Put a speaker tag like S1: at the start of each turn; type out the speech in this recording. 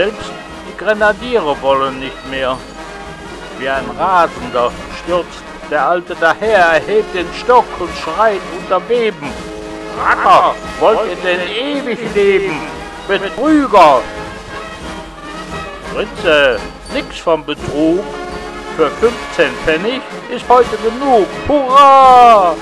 S1: Selbst die Grenadiere wollen nicht mehr. Wie ein Rasender stürzt der Alte daher, erhebt den Stock und schreit unter Beben. Racker, wollt ihr denn ewig leben? Betrüger! Fritze, nix vom Betrug. Für 15 Pfennig ist heute genug. Hurra!